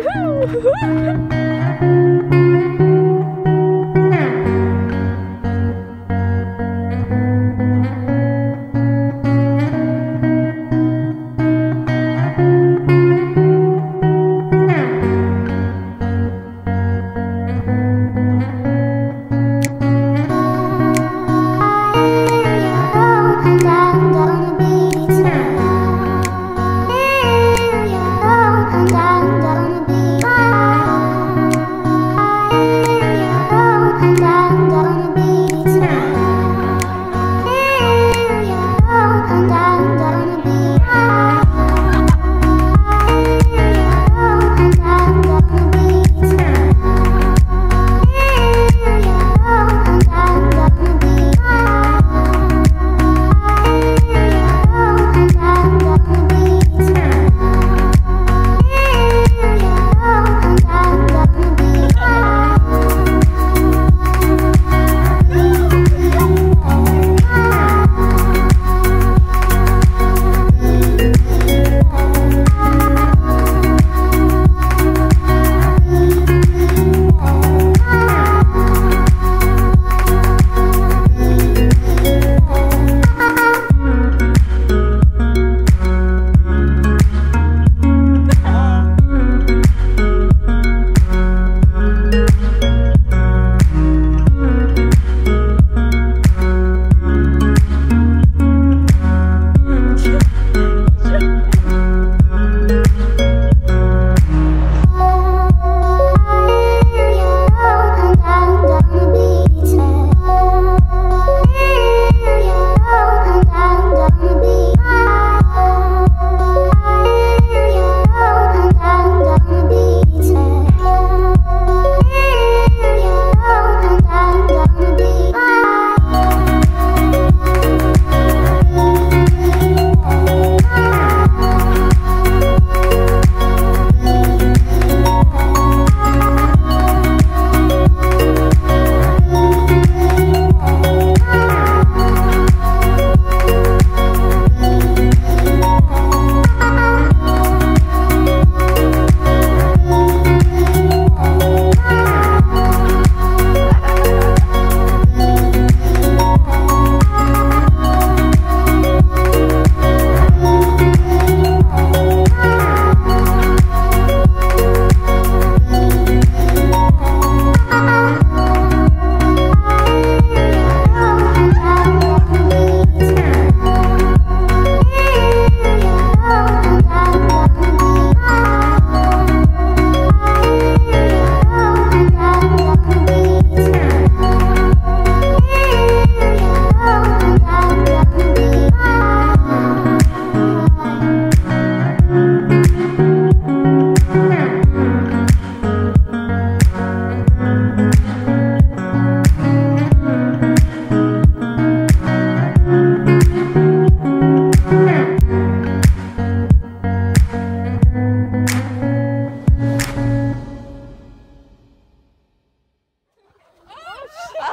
Woohoo!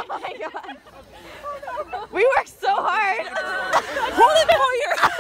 Oh we worked so hard. Hold it your